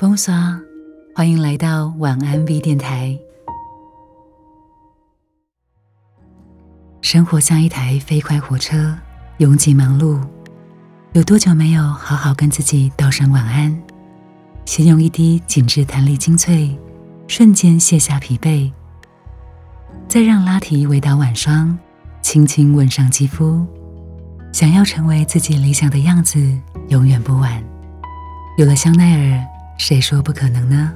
风沙，欢迎来到晚安 V 电台。生活像一台飞快火车，拥挤忙碌。有多久没有好好跟自己道声晚安？先用一滴紧致弹力精粹，瞬间卸下疲惫，再让拉提微导晚霜轻轻吻上肌肤。想要成为自己理想的样子，永远不晚。有了香奈儿，谁说不可能呢？